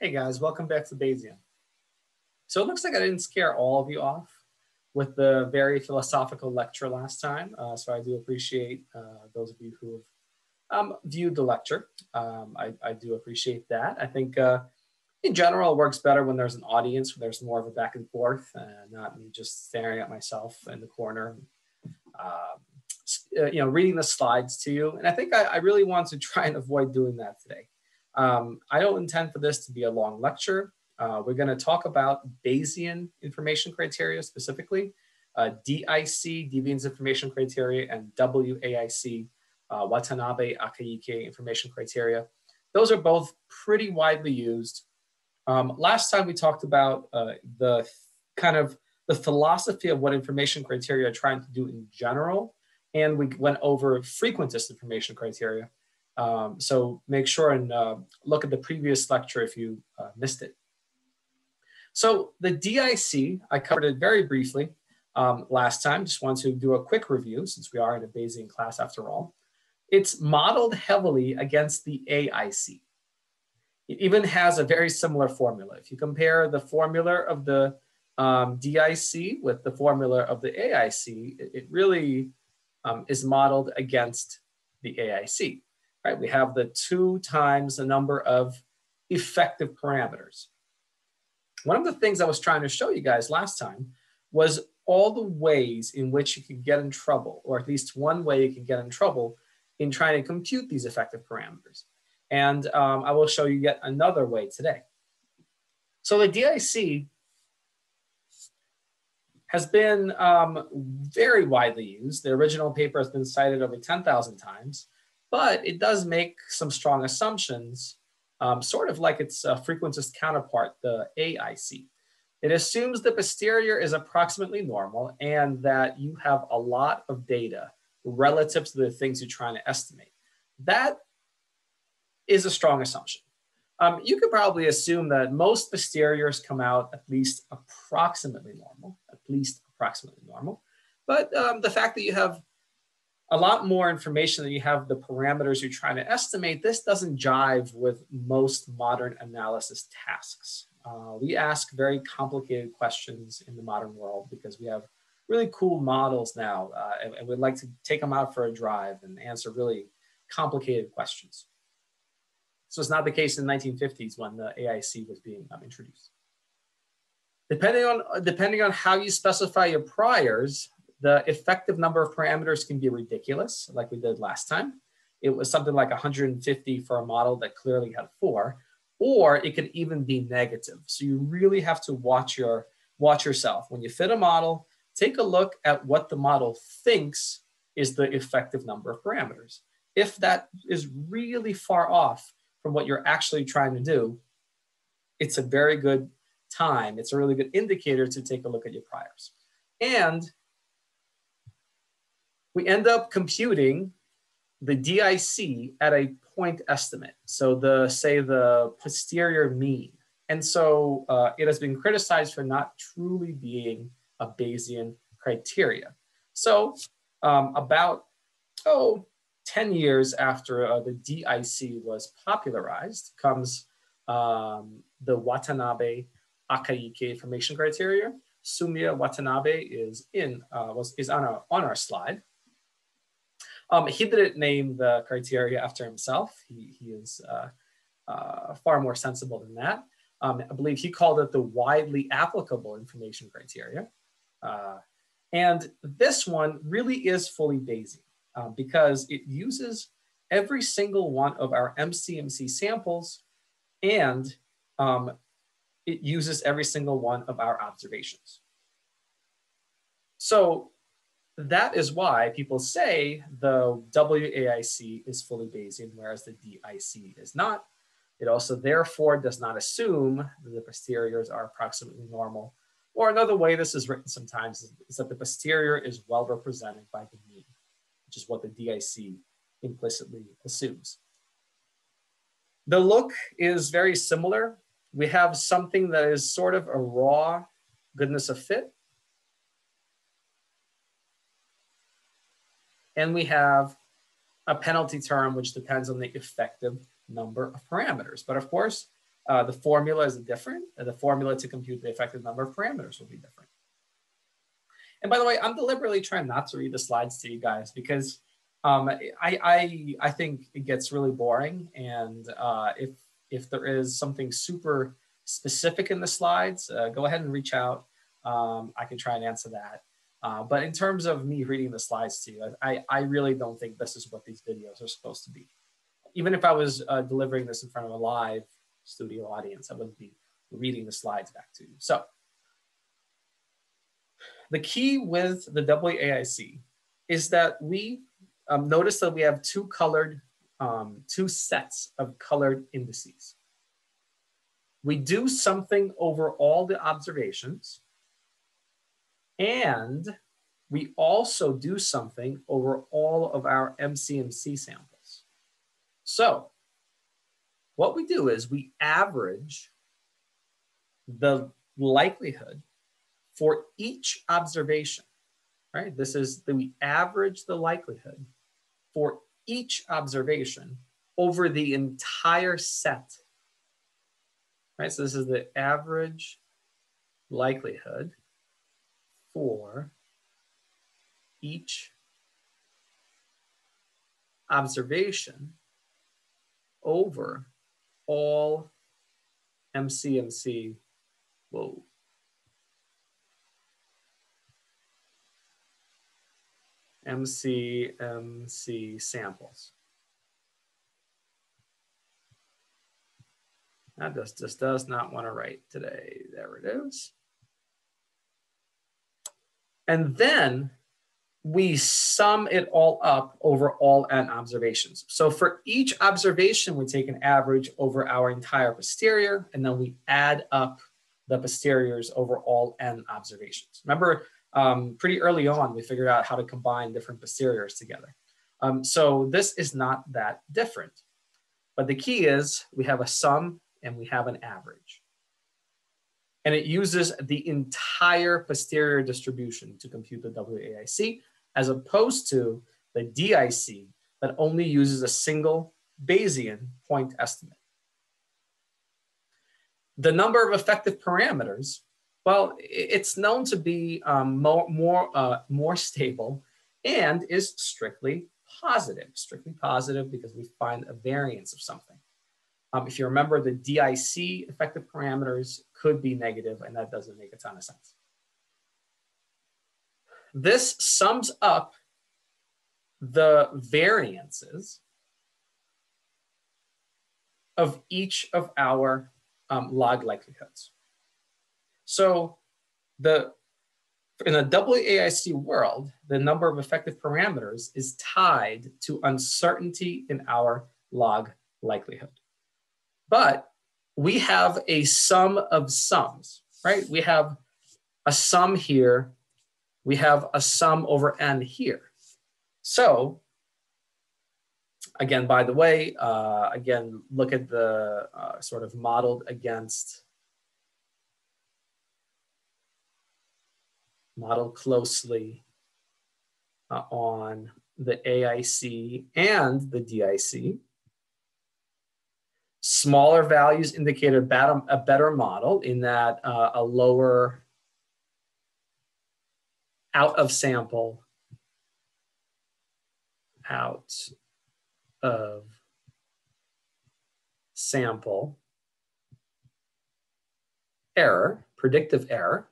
Hey guys, welcome back to Bayesian. So it looks like I didn't scare all of you off with the very philosophical lecture last time. Uh, so I do appreciate uh, those of you who have um, viewed the lecture. Um, I, I, do appreciate that. I think uh, in general, it works better when there's an audience, when there's more of a back and forth, and not me just staring at myself in the corner, um, uh, you know, reading the slides to you. And I think I, I really want to try and avoid doing that today. Um, I don't intend for this to be a long lecture. Uh, we're going to talk about Bayesian information criteria specifically, uh, DIC, deviance information criteria, and WAIC, uh, Watanabe Akaike information criteria. Those are both pretty widely used. Um, last time we talked about uh, the kind of the philosophy of what information criteria are trying to do in general, and we went over frequentist information criteria. Um, so make sure and uh, look at the previous lecture if you uh, missed it. So the DIC, I covered it very briefly um, last time. Just want to do a quick review since we are in a Bayesian class after all. It's modeled heavily against the AIC. It even has a very similar formula. If you compare the formula of the um, DIC with the formula of the AIC, it, it really um, is modeled against the AIC, right? We have the two times the number of effective parameters. One of the things I was trying to show you guys last time was all the ways in which you could get in trouble, or at least one way you could get in trouble in trying to compute these effective parameters. And um, I will show you yet another way today. So the DIC has been um, very widely used. The original paper has been cited over 10,000 times, but it does make some strong assumptions, um, sort of like its uh, frequentist counterpart, the AIC. It assumes the posterior is approximately normal and that you have a lot of data relative to the things you're trying to estimate. That is a strong assumption. Um, you could probably assume that most posteriors come out at least approximately normal, at least approximately normal. But um, the fact that you have a lot more information than you have the parameters you're trying to estimate, this doesn't jive with most modern analysis tasks. Uh, we ask very complicated questions in the modern world because we have really cool models now, uh, and, and we'd like to take them out for a drive and answer really complicated questions. So it's not the case in the 1950s when the AIC was being um, introduced. Depending on, depending on how you specify your priors, the effective number of parameters can be ridiculous, like we did last time. It was something like 150 for a model that clearly had four, or it could even be negative. So you really have to watch your watch yourself. When you fit a model, take a look at what the model thinks is the effective number of parameters. If that is really far off, from what you're actually trying to do, it's a very good time. It's a really good indicator to take a look at your priors. And we end up computing the DIC at a point estimate. So the, say the posterior mean. And so uh, it has been criticized for not truly being a Bayesian criteria. So um, about, oh, 10 years after uh, the DIC was popularized comes um, the Watanabe Akaike information criteria. Sumio Watanabe is in uh, was is on our on our slide. Um, he didn't name the criteria after himself. He, he is uh, uh, far more sensible than that. Um, I believe he called it the widely applicable information criteria. Uh, and this one really is fully Bayesian uh, because it uses every single one of our MCMC samples and um, it uses every single one of our observations. So that is why people say the WAIC is fully Bayesian, whereas the DIC is not. It also therefore does not assume that the posteriors are approximately normal. Or another way this is written sometimes is, is that the posterior is well represented by the mean which is what the DIC implicitly assumes. The look is very similar. We have something that is sort of a raw goodness of fit. And we have a penalty term, which depends on the effective number of parameters. But of course, uh, the formula is different. The formula to compute the effective number of parameters will be different. And by the way, I'm deliberately trying not to read the slides to you guys because um, I, I, I think it gets really boring. And uh, if, if there is something super specific in the slides, uh, go ahead and reach out. Um, I can try and answer that. Uh, but in terms of me reading the slides to you, I, I really don't think this is what these videos are supposed to be. Even if I was uh, delivering this in front of a live studio audience, I wouldn't be reading the slides back to you. So the key with the WAIC is that we um, notice that we have two colored, um, two sets of colored indices. We do something over all the observations and we also do something over all of our MCMC samples. So what we do is we average the likelihood for each observation, right? This is that we average the likelihood for each observation over the entire set, right? So this is the average likelihood for each observation over all MCMC, whoa, MCMC samples. That just, just does not want to write today. There it is. And then we sum it all up over all n observations. So for each observation, we take an average over our entire posterior, and then we add up the posteriors over all n observations. Remember, um, pretty early on, we figured out how to combine different posteriors together. Um, so this is not that different. But the key is we have a sum and we have an average. And it uses the entire posterior distribution to compute the WAIC, as opposed to the DIC that only uses a single Bayesian point estimate. The number of effective parameters well, it's known to be um, more, more, uh, more stable and is strictly positive, strictly positive because we find a variance of something. Um, if you remember, the DIC effective parameters could be negative, and that doesn't make a ton of sense. This sums up the variances of each of our um, log likelihoods. So the in a WAIC world, the number of effective parameters is tied to uncertainty in our log likelihood. But we have a sum of sums, right? We have a sum here. We have a sum over n here. So again, by the way, uh, again, look at the uh, sort of modeled against model closely uh, on the AIC and the DIC. Smaller values indicate a better, a better model in that uh, a lower out of sample, out of sample error, predictive error,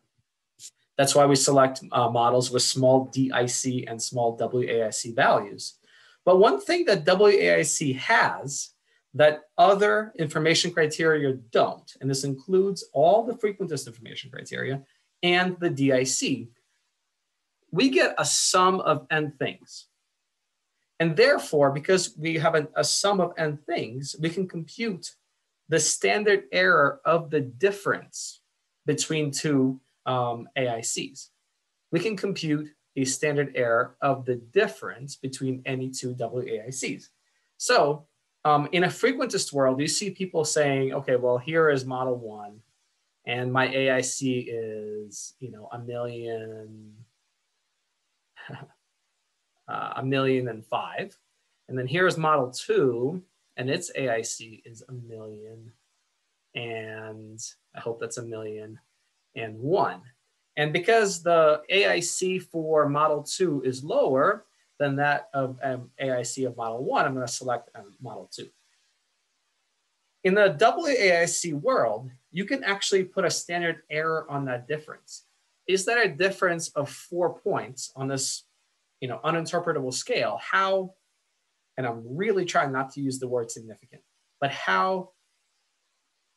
that's why we select uh, models with small DIC and small WAIC values. But one thing that WAIC has that other information criteria don't, and this includes all the frequentist information criteria and the DIC, we get a sum of n things. And therefore, because we have a, a sum of n things, we can compute the standard error of the difference between two um, AICs. We can compute the standard error of the difference between any two WAICs. So um, in a frequentist world, you see people saying, okay, well, here is model one, and my AIC is, you know, a million, uh, a million and five. And then here's model two, and its AIC is a million and I hope that's a million and one. And because the AIC for model two is lower than that of um, AIC of model one, I'm gonna select um, model two. In the WAIC world, you can actually put a standard error on that difference. Is that a difference of four points on this you know, uninterpretable scale? How, and I'm really trying not to use the word significant, but how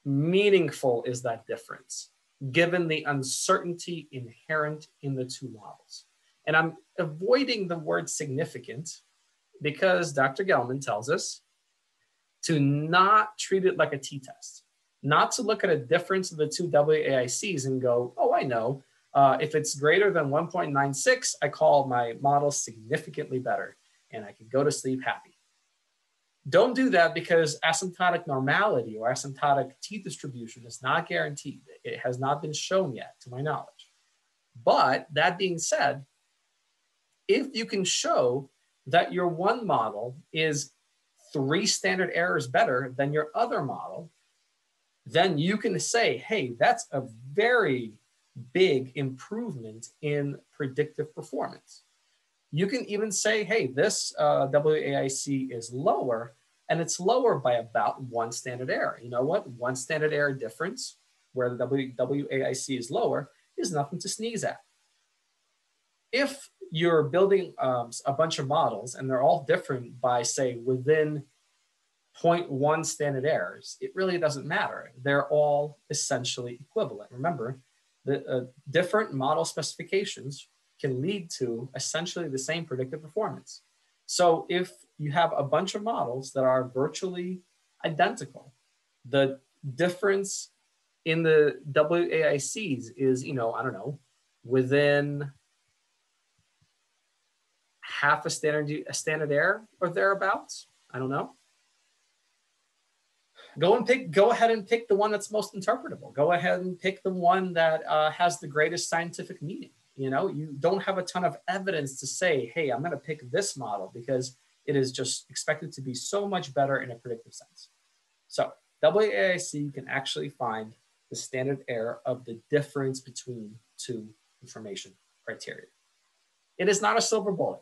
meaningful is that difference given the uncertainty inherent in the two models? And I'm avoiding the word significant because Dr. Gelman tells us to not treat it like a t-test, not to look at a difference of the two WAICs and go, oh, I know. Uh, if it's greater than 1.96, I call my model significantly better and I can go to sleep happy. Don't do that because asymptotic normality or asymptotic t-distribution is not guaranteed. It has not been shown yet to my knowledge. But that being said, if you can show that your one model is three standard errors better than your other model, then you can say, hey, that's a very big improvement in predictive performance. You can even say, hey, this uh, WAIC is lower, and it's lower by about one standard error. You know what? One standard error difference where the WAIC is lower is nothing to sneeze at. If you're building um, a bunch of models and they're all different by say within 0.1 standard errors, it really doesn't matter. They're all essentially equivalent. Remember, the uh, different model specifications can lead to essentially the same predictive performance. So if you have a bunch of models that are virtually identical, the difference in the WAICs is, you know, I don't know, within half a standard a standard error or thereabouts. I don't know. Go and pick. Go ahead and pick the one that's most interpretable. Go ahead and pick the one that uh, has the greatest scientific meaning. You know, you don't have a ton of evidence to say, "Hey, I'm going to pick this model because it is just expected to be so much better in a predictive sense." So WAIC can actually find the standard error of the difference between two information criteria. It is not a silver bullet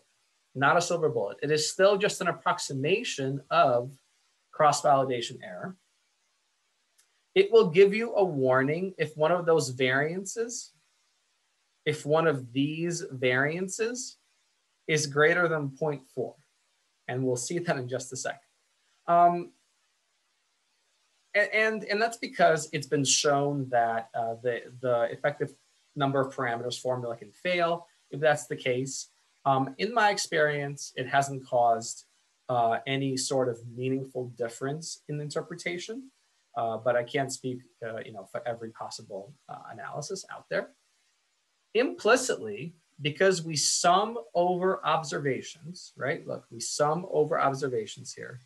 not a silver bullet. It is still just an approximation of cross-validation error. It will give you a warning if one of those variances, if one of these variances is greater than 0.4. And we'll see that in just a second. Um, and, and, that's because it's been shown that uh, the, the effective number of parameters formula can fail. If that's the case, um, in my experience, it hasn't caused uh, any sort of meaningful difference in interpretation, uh, but I can't speak, uh, you know, for every possible uh, analysis out there. Implicitly, because we sum over observations, right? Look, we sum over observations here.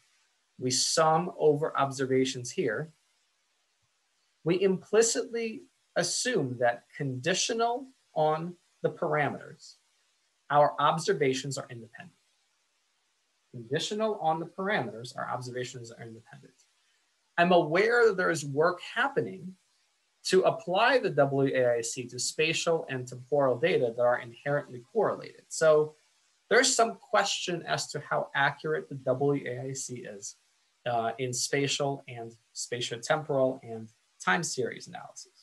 We sum over observations here. We implicitly assume that conditional on the parameters, our observations are independent. Conditional on the parameters, our observations are independent. I'm aware that there is work happening to apply the WAIC to spatial and temporal data that are inherently correlated. So there's some question as to how accurate the WAIC is uh, in spatial and spatiotemporal and time series analysis.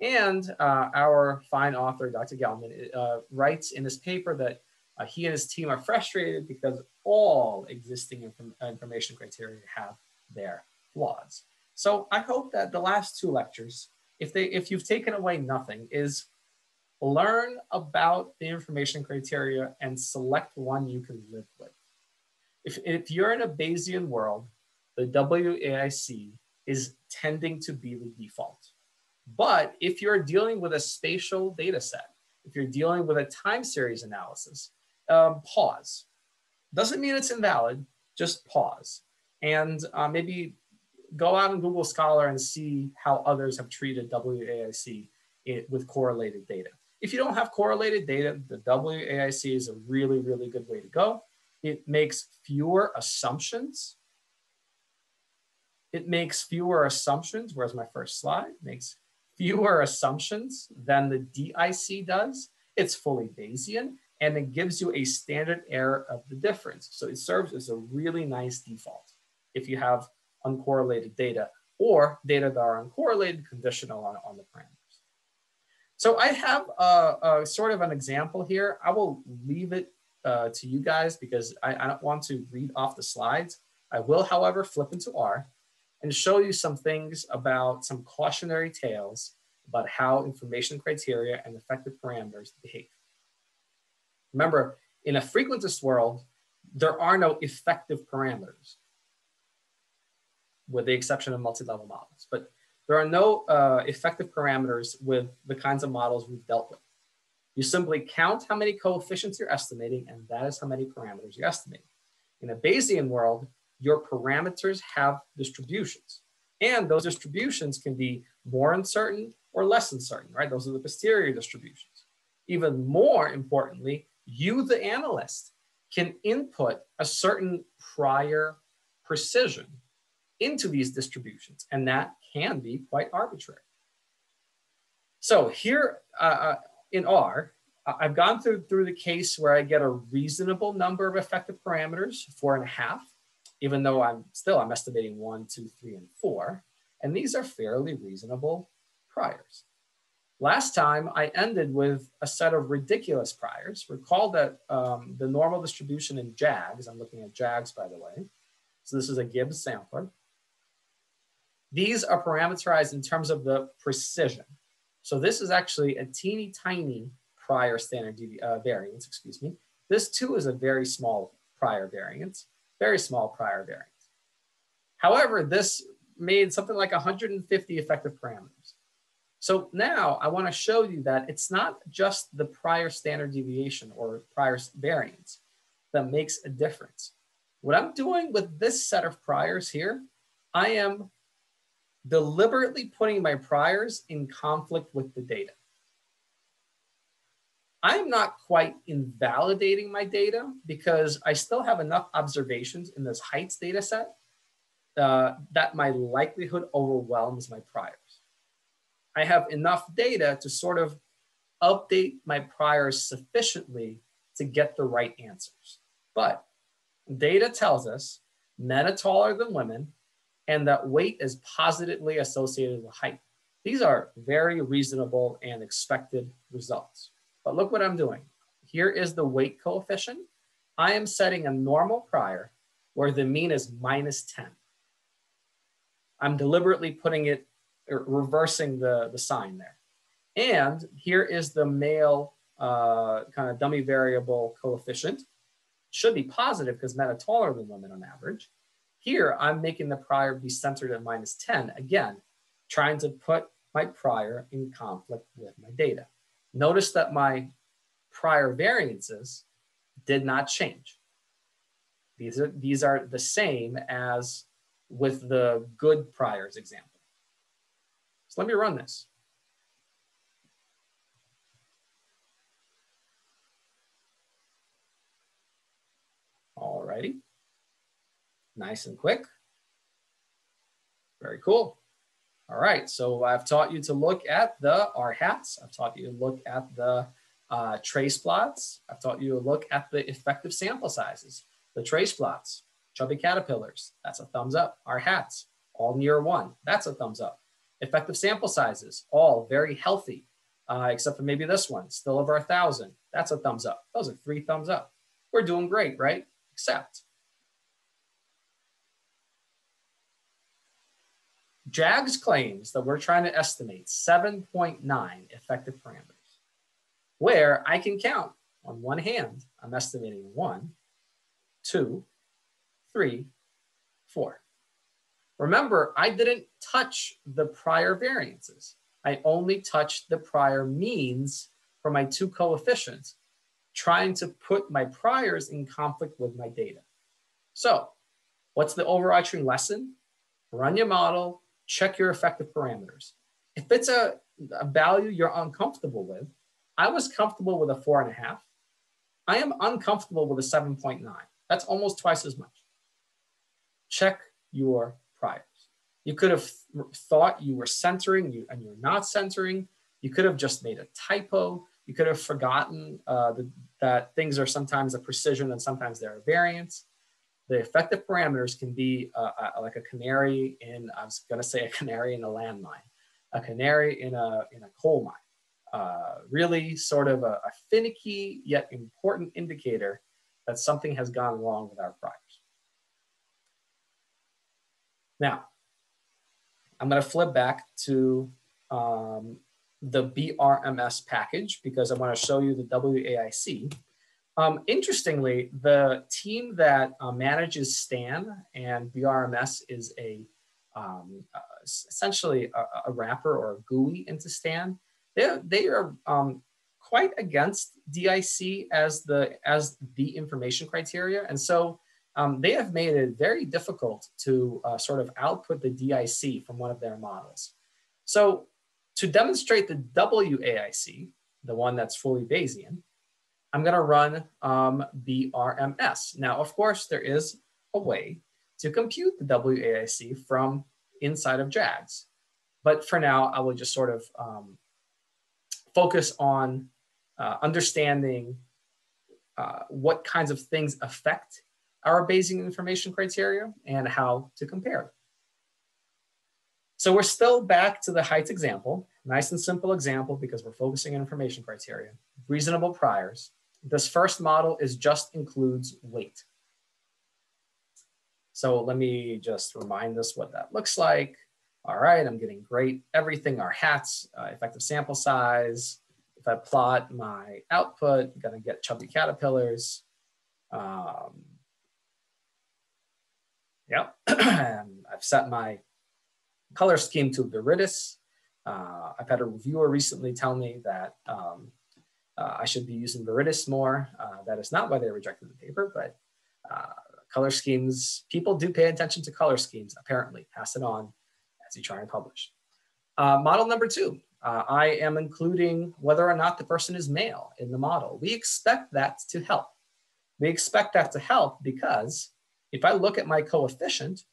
And uh, our fine author, Dr. Gelman, uh, writes in this paper that uh, he and his team are frustrated because all existing inform information criteria have their flaws. So I hope that the last two lectures, if they if you've taken away nothing, is learn about the information criteria and select one you can live with. If, if you're in a Bayesian world, the WAIC is tending to be the default. But if you're dealing with a spatial data set, if you're dealing with a time series analysis, um, pause. Doesn't mean it's invalid, just pause. And uh, maybe go out on Google Scholar and see how others have treated WAIC it, with correlated data. If you don't have correlated data, the WAIC is a really, really good way to go. It makes fewer assumptions it makes fewer assumptions, whereas my first slide makes fewer assumptions than the DIC does. It's fully Bayesian, and it gives you a standard error of the difference. So it serves as a really nice default if you have uncorrelated data or data that are uncorrelated conditional on, on the parameters. So I have a, a, sort of an example here. I will leave it uh, to you guys because I, I don't want to read off the slides. I will, however, flip into R and show you some things about some cautionary tales about how information criteria and effective parameters behave. Remember, in a frequentist world, there are no effective parameters with the exception of multi-level models. But there are no uh, effective parameters with the kinds of models we've dealt with. You simply count how many coefficients you're estimating, and that is how many parameters you're estimating. In a Bayesian world, your parameters have distributions. And those distributions can be more uncertain or less uncertain, right? Those are the posterior distributions. Even more importantly, you, the analyst, can input a certain prior precision into these distributions, and that can be quite arbitrary. So here uh, uh in R, I've gone through, through the case where I get a reasonable number of effective parameters, four and a half, even though I'm still, I'm estimating one, two, three, and four. And these are fairly reasonable priors. Last time I ended with a set of ridiculous priors. Recall that um, the normal distribution in JAGS, I'm looking at JAGS by the way. So this is a Gibbs sampler. These are parameterized in terms of the precision. So this is actually a teeny tiny prior standard uh, variance, excuse me. This too is a very small prior variance, very small prior variance. However, this made something like 150 effective parameters. So now I wanna show you that it's not just the prior standard deviation or prior variance that makes a difference. What I'm doing with this set of priors here, I am deliberately putting my priors in conflict with the data. I'm not quite invalidating my data because I still have enough observations in this heights data set uh, that my likelihood overwhelms my priors. I have enough data to sort of update my priors sufficiently to get the right answers. But data tells us men are taller than women and that weight is positively associated with height. These are very reasonable and expected results. But look what I'm doing. Here is the weight coefficient. I am setting a normal prior where the mean is minus 10. I'm deliberately putting it, er, reversing the, the sign there. And here is the male uh, kind of dummy variable coefficient. Should be positive because men are taller than women on average. Here, I'm making the prior be centered at minus 10. Again, trying to put my prior in conflict with my data. Notice that my prior variances did not change. These are, these are the same as with the good priors example. So let me run this. All righty nice and quick. Very cool. All right, so I've taught you to look at the R hats. I've taught you to look at the uh, trace plots. I've taught you to look at the effective sample sizes, the trace plots, chubby caterpillars, that's a thumbs up. R hats, all near one, that's a thumbs up. Effective sample sizes, all very healthy, uh, except for maybe this one, still over a thousand, that's a thumbs up. Those are three thumbs up. We're doing great, right? Except JAGS claims that we're trying to estimate 7.9 effective parameters, where I can count on one hand, I'm estimating one, two, three, four. Remember, I didn't touch the prior variances. I only touched the prior means for my two coefficients, trying to put my priors in conflict with my data. So what's the overarching lesson? Run your model, check your effective parameters. If it's a, a value you're uncomfortable with, I was comfortable with a four and a half. I am uncomfortable with a 7.9. That's almost twice as much. Check your priors. You could have thought you were centering you, and you're not centering. You could have just made a typo. You could have forgotten uh, the, that things are sometimes a precision and sometimes they're a variance. The effective parameters can be uh, uh, like a canary in, I was gonna say a canary in a landmine, a canary in a, in a coal mine. Uh, really sort of a, a finicky yet important indicator that something has gone wrong with our priors. Now, I'm going to flip back to um, the BRMS package because I want to show you the WAIC. Um, interestingly, the team that uh, manages STAN and BRMS is a um, uh, essentially a, a, wrapper or a GUI into STAN. They, they are um, quite against DIC as the as the information criteria, and so um, they have made it very difficult to uh, sort of output the DIC from one of their models. So to demonstrate the WAIC, the one that's fully Bayesian, I'm gonna run um, BRMS. Now, of course, there is a way to compute the WAIC from inside of JAGS. But for now, I will just sort of um, focus on uh, understanding uh, what kinds of things affect our Bayesian information criteria and how to compare. So we're still back to the height example, nice and simple example because we're focusing on information criteria, reasonable priors. This first model is just includes weight. So let me just remind us what that looks like. All right, I'm getting great everything, R hats, uh, effective sample size. If I plot my output, I'm gonna get chubby caterpillars. Um, Yep. I've set my color scheme to Viridis. Uh, I've had a reviewer recently tell me that um, uh, I should be using Viridis more. Uh, that is not why they rejected the paper, but uh, color schemes, people do pay attention to color schemes, apparently. Pass it on as you try and publish. Uh, model number two, uh, I am including whether or not the person is male in the model. We expect that to help. We expect that to help because if I look at my coefficient,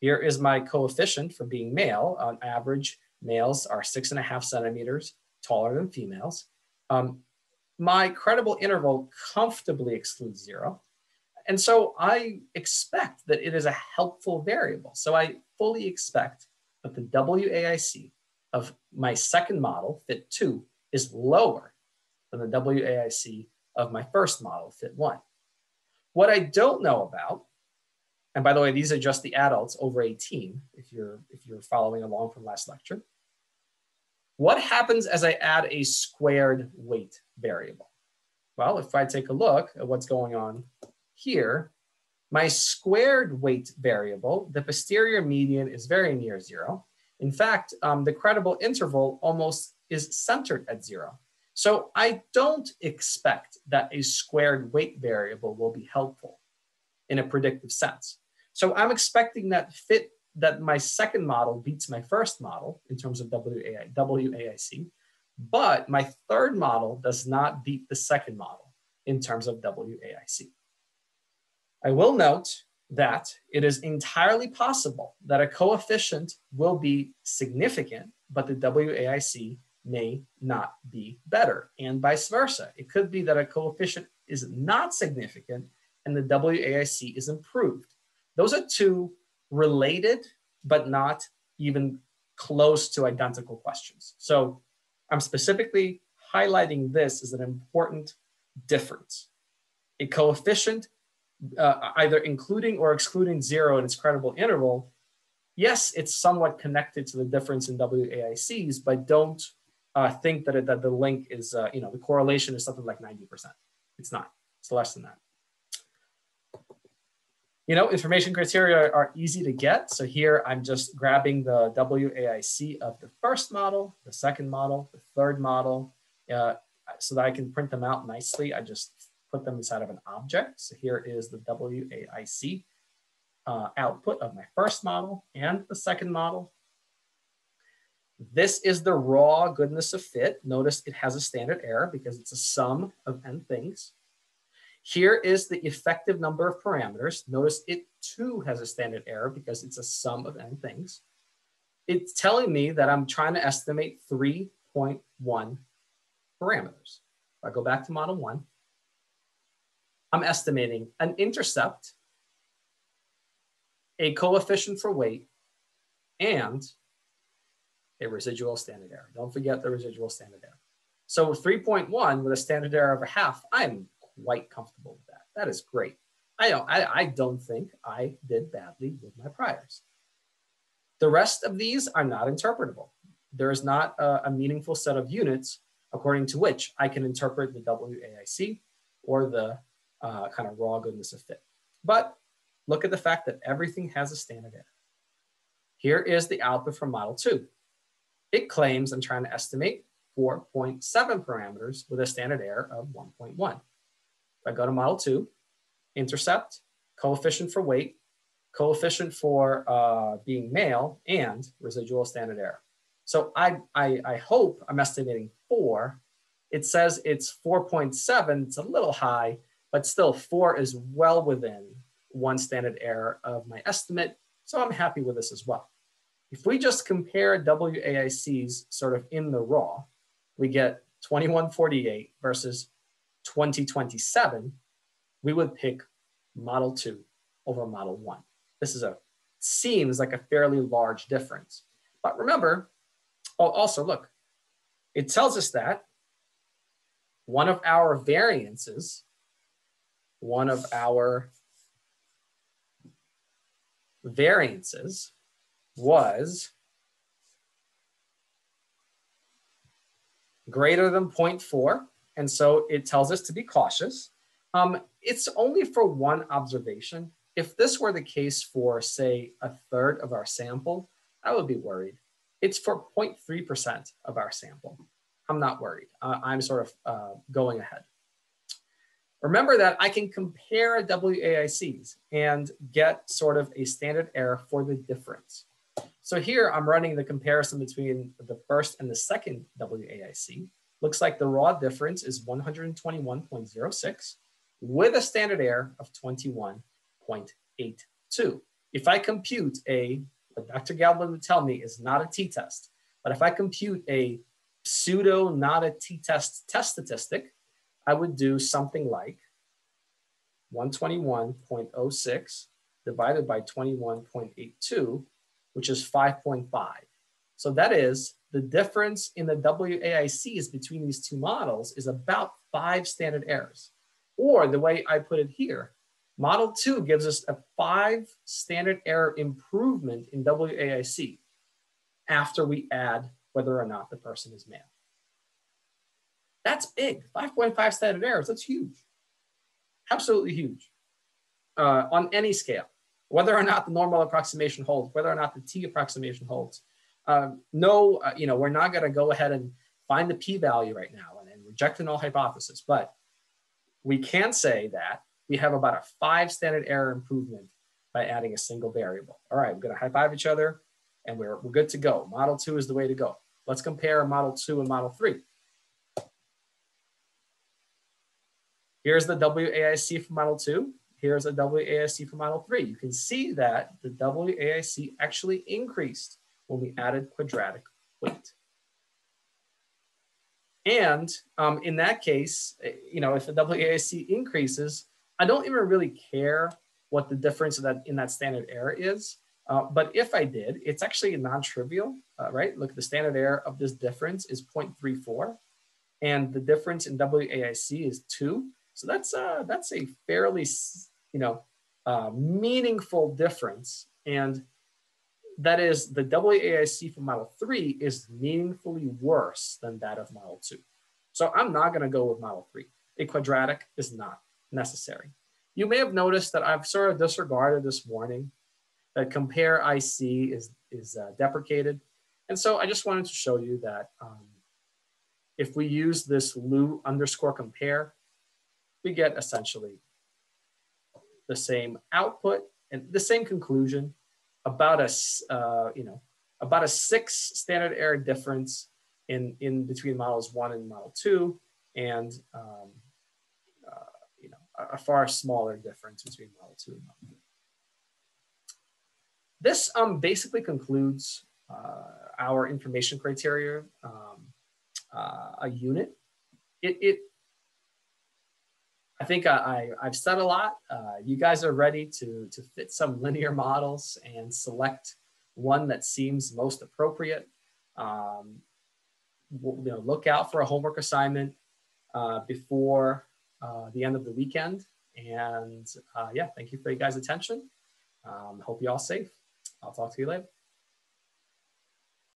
here is my coefficient for being male. On average, males are six and a half centimeters taller than females. Um, my credible interval comfortably excludes zero. And so I expect that it is a helpful variable. So I fully expect that the WAIC of my second model, fit two, is lower than the WAIC of my first model, fit one. What I don't know about, and by the way, these are just the adults over 18, if you're, if you're following along from last lecture. What happens as I add a squared weight variable? Well, if I take a look at what's going on here, my squared weight variable, the posterior median is very near zero. In fact, um, the credible interval almost is centered at zero. So I don't expect that a squared weight variable will be helpful in a predictive sense. So I'm expecting that fit that my second model beats my first model in terms of WAI, WAIC, but my third model does not beat the second model in terms of WAIC. I will note that it is entirely possible that a coefficient will be significant, but the WAIC may not be better, and vice versa. It could be that a coefficient is not significant and the WAIC is improved. Those are two related, but not even close to identical questions. So I'm specifically highlighting this as an important difference. A coefficient, uh, either including or excluding zero in its credible interval, yes, it's somewhat connected to the difference in WAICs, but don't uh, think that, it, that the link is, uh, you know, the correlation is something like 90%. It's not, it's less than that. You know, information criteria are easy to get. So here I'm just grabbing the WAIC of the first model, the second model, the third model, uh, so that I can print them out nicely. I just put them inside of an object. So here is the WAIC uh, output of my first model and the second model. This is the raw goodness of fit. Notice it has a standard error because it's a sum of n things. Here is the effective number of parameters. Notice it too has a standard error because it's a sum of n things. It's telling me that I'm trying to estimate 3.1 parameters. If I go back to model one, I'm estimating an intercept, a coefficient for weight, and a residual standard error. Don't forget the residual standard error. So 3.1 with a standard error of a half, I'm quite comfortable with that. That is great. I don't, I, I don't think I did badly with my priors. The rest of these are not interpretable. There is not a, a meaningful set of units according to which I can interpret the WAIC or the uh, kind of raw goodness of fit. But look at the fact that everything has a standard error. Here is the output from model two. It claims I'm trying to estimate 4.7 parameters with a standard error of 1.1. I go to model two, intercept, coefficient for weight, coefficient for uh, being male, and residual standard error. So I, I, I hope I'm estimating four. It says it's 4.7, it's a little high, but still four is well within one standard error of my estimate. So I'm happy with this as well. If we just compare WAICs sort of in the raw, we get 2148 versus 2027, we would pick model two over model one. This is a seems like a fairly large difference. But remember, oh, also look, it tells us that one of our variances, one of our variances was greater than 0.4. And so it tells us to be cautious. Um, it's only for one observation. If this were the case for, say, a third of our sample, I would be worried. It's for 0.3% of our sample. I'm not worried. Uh, I'm sort of uh, going ahead. Remember that I can compare WAICs and get sort of a standard error for the difference. So here I'm running the comparison between the first and the second WAIC. Looks like the raw difference is 121.06 with a standard error of 21.82. If I compute a, what Dr. Gelman would tell me is not a t-test, but if I compute a pseudo not a t-test test statistic, I would do something like 121.06 divided by 21.82 which is 5.5. So that is the difference in the WAICs between these two models is about five standard errors. Or the way I put it here, model two gives us a five standard error improvement in WAIC after we add whether or not the person is male. That's big, 5.5 standard errors, that's huge. Absolutely huge uh, on any scale whether or not the normal approximation holds, whether or not the t approximation holds. Um, no, uh, you know, we're not going to go ahead and find the p-value right now and, and reject the null hypothesis, but we can say that we have about a five standard error improvement by adding a single variable. All right, we're going to high five each other and we're, we're good to go. Model two is the way to go. Let's compare model two and model three. Here's the WAIC for model two here's a WAIC for model three. You can see that the WAIC actually increased when we added quadratic weight. And um, in that case, you know, if the WAIC increases, I don't even really care what the difference that, in that standard error is. Uh, but if I did, it's actually non-trivial, uh, right? Look, the standard error of this difference is 0.34, and the difference in WAIC is two. So that's a, that's a fairly you know, uh, meaningful difference. And that is the WAIC for Model 3 is meaningfully worse than that of Model 2. So I'm not going to go with Model 3. A quadratic is not necessary. You may have noticed that I've sort of disregarded this warning that compare IC is, is uh, deprecated. And so I just wanted to show you that um, if we use this loo underscore compare, we get essentially the same output and the same conclusion about a uh, you know about a six standard error difference in in between models one and model two and um, uh, you know a, a, far smaller difference between model two and model three. this um, basically concludes uh, our information criteria, um, uh, a unit. It, it I think I, I, have said a lot. Uh, you guys are ready to, to fit some linear models and select one that seems most appropriate. Um, you know, look out for a homework assignment uh, before uh, the end of the weekend. And uh, yeah, thank you for you guys' attention. Um, hope you all safe. I'll talk to you later.